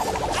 Sweet.